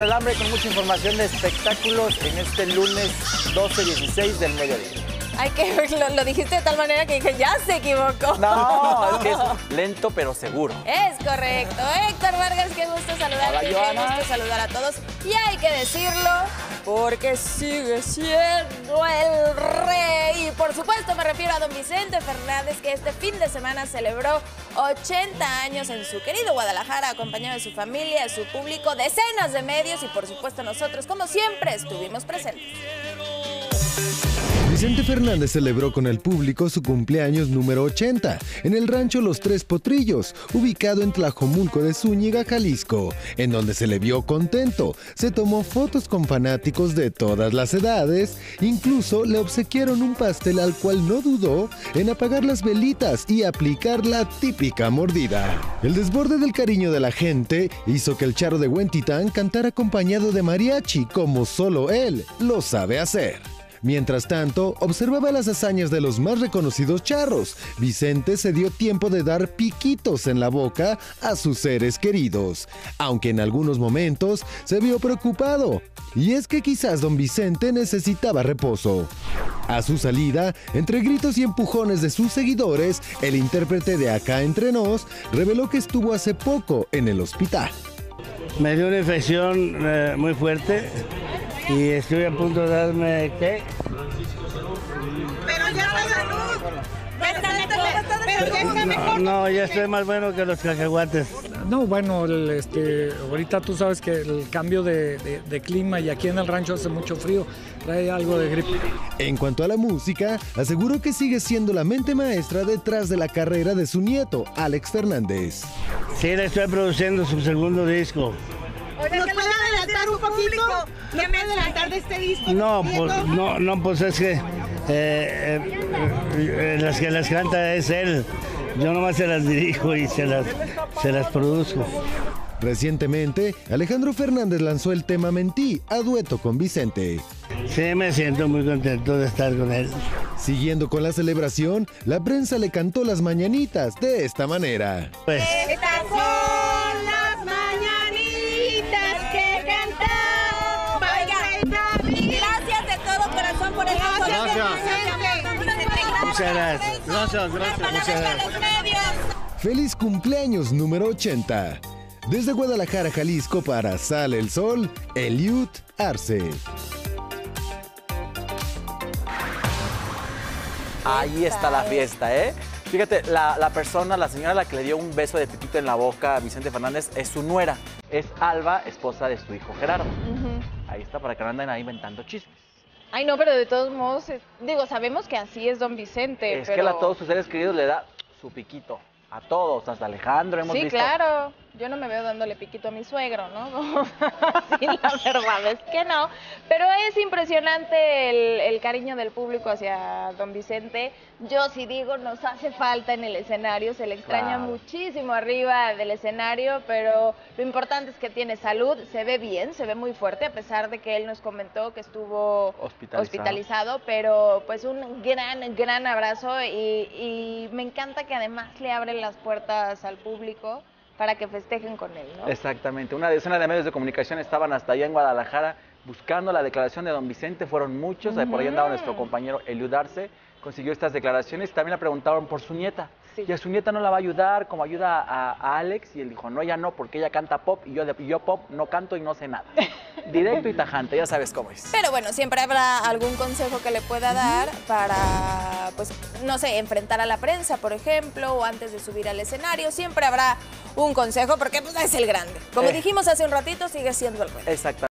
El hambre con mucha información de espectáculos en este lunes 12-16 del mediodía. Ay, que lo, lo dijiste de tal manera que dije, ya se equivocó. No, es que es lento pero seguro. Es correcto. Héctor Vargas, qué gusto saludarte. Hola, qué gusto saludar a todos. Y hay que decirlo porque sigue siendo el rey. Y por supuesto me refiero a don Vicente Fernández, que este fin de semana celebró 80 años en su querido Guadalajara, acompañado de su familia, su público, decenas de medios y por supuesto nosotros, como siempre, estuvimos presentes. Vicente Fernández celebró con el público su cumpleaños número 80 en el rancho Los Tres Potrillos, ubicado en Tlajomulco de Zúñiga, Jalisco, en donde se le vio contento. Se tomó fotos con fanáticos de todas las edades, incluso le obsequiaron un pastel al cual no dudó en apagar las velitas y aplicar la típica mordida. El desborde del cariño de la gente hizo que el charro de Huentitán cantara acompañado de mariachi como solo él lo sabe hacer. Mientras tanto, observaba las hazañas de los más reconocidos charros. Vicente se dio tiempo de dar piquitos en la boca a sus seres queridos, aunque en algunos momentos se vio preocupado. Y es que quizás don Vicente necesitaba reposo. A su salida, entre gritos y empujones de sus seguidores, el intérprete de Acá Entre Nos reveló que estuvo hace poco en el hospital. Me dio una infección eh, muy fuerte y estoy a punto de darme ¿qué? Pero ya está salud. Pero ya está No, mejor. no, ya estoy más bueno que los cacahuates. No, bueno, el, este, ahorita tú sabes que el cambio de, de- de clima y aquí en el rancho hace mucho frío, trae algo de gripe. En cuanto a la música, aseguró que sigue siendo la mente maestra detrás de la carrera de su nieto, Alex Fernández. Sí, le estoy produciendo su segundo disco. ¿Nos puede adelantar un poquito? ¿Qué me adelantar de este disco? No, pues, no, no, pues es que eh, eh, las que las canta es él. Yo nomás se las dirijo y se las, se las produzco. Recientemente, Alejandro Fernández lanzó el tema Mentí a dueto con Vicente. Sí, me siento muy contento de estar con él. Siguiendo con la celebración, la prensa le cantó las mañanitas de esta manera. Pues, Estas muchas gracias. Gracias, gracias. Muchas gracias. ¡Feliz cumpleaños número 80! Desde Guadalajara, Jalisco para Sale el Sol, Eliud Arce. Ahí está la fiesta, ¿eh? Fíjate, la, la persona, la señora a la que le dio un beso de piquito en la boca a Vicente Fernández es su nuera. Es Alba, esposa de su hijo Gerardo. Ahí está, para que no anden ahí inventando chismes. Ay, no, pero de todos modos, es- digo, sabemos que así es don Vicente. es pero... que él a todos sus seres queridos le da su piquito. A todos, hasta Alejandro hemos Sí, visto. claro. Yo no me veo dándole piquito a mi suegro, ¿no? Sí, la verdad es que no. Pero es impresionante el, el cariño del público hacia don Vicente. Yo sí digo, nos hace falta en el escenario, se le extraña Claro. muchísimo arriba del escenario, pero lo importante es que tiene salud, se ve bien, se ve muy fuerte, a pesar de que él nos comentó que estuvo Hospitalizado. hospitalizado, pero pues un gran, gran abrazo y, y me encanta que además le abren las puertas al público para que festejen con él, ¿no? Exactamente. Una decena de medios de comunicación estaban hasta allá en Guadalajara buscando la declaración de don Vicente. Fueron muchos. ahí Por ahí andaba nuestro compañero Eliud Arce. Consiguió estas declaraciones. También le preguntaron por su nieta. Sí. Y a su nieta no la va a ayudar como ayuda a, a Alex. Y él dijo, no, ella no, porque ella canta pop y yo, y yo pop no canto y no sé nada. Directo y tajante, ya sabes cómo es. Pero bueno, siempre habrá algún consejo que le pueda dar para, pues, no sé, enfrentar a la prensa, por ejemplo, o antes de subir al escenario. Siempre habrá un consejo porque pues, es el grande. Como Eh. dijimos hace un ratito, sigue siendo el rey. Exactamente.